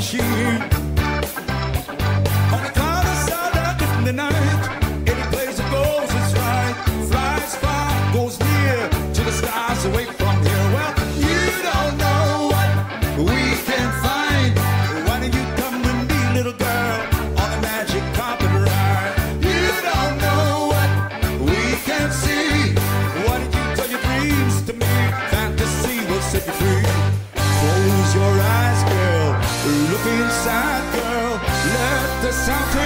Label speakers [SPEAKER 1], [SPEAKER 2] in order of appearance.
[SPEAKER 1] On the corner side in the night, any place it goes, it's right. Flies far, goes near to the stars away from here. Well, you don't know what we can find. Why don't you come with me, little girl, on a magic carpet ride? You don't know what we can see. Why didn't you tell your dreams to me? Fantasy will set you free. deep inside, girl, let the sound.